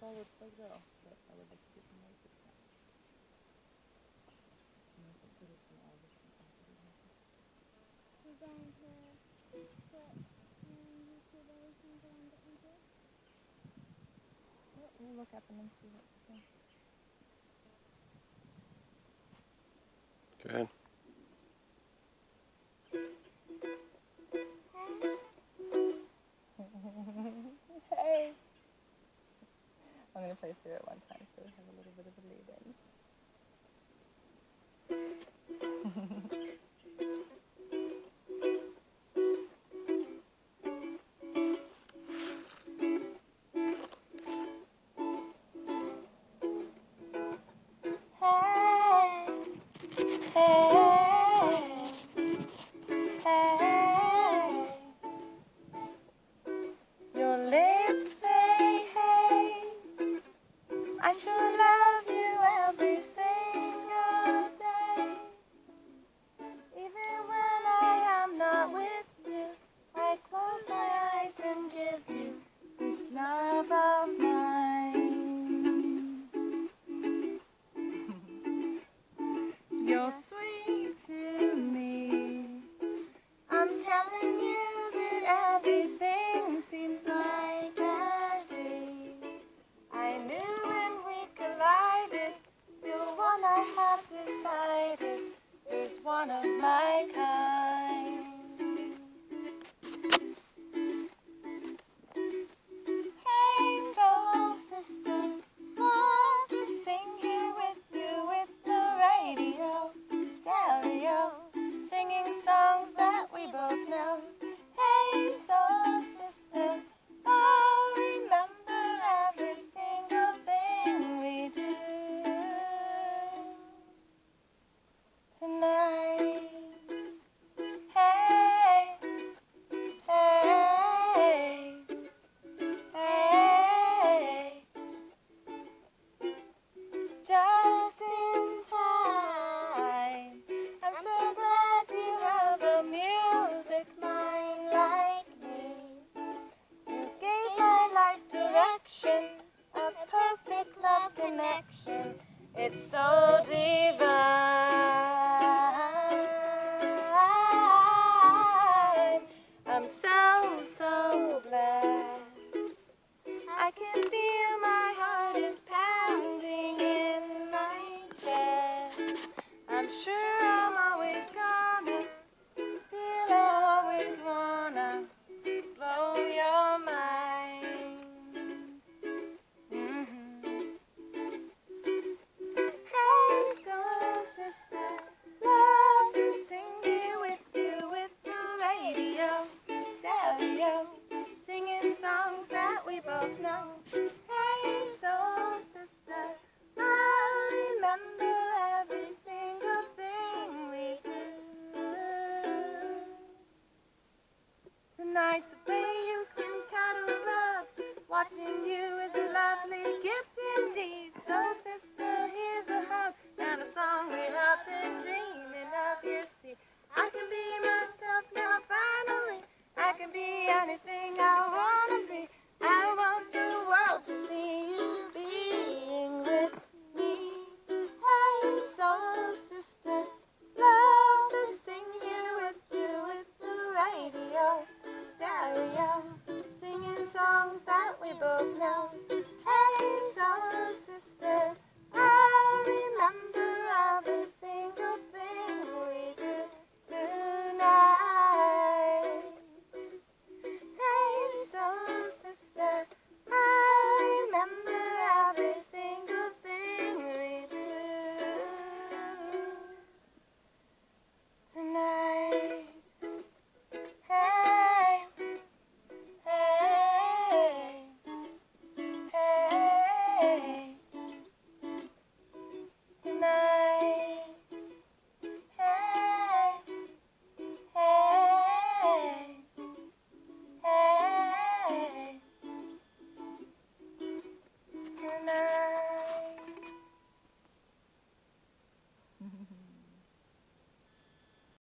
forward well, but I would like to get more look up and see what's. Go ahead. I should love you every single girl, singing songs that we both know. Hey, soul sister, I'll remember every single thing we do. Tonight, the way you can cuddle up, watching you is a lovely gift indeed. So of love.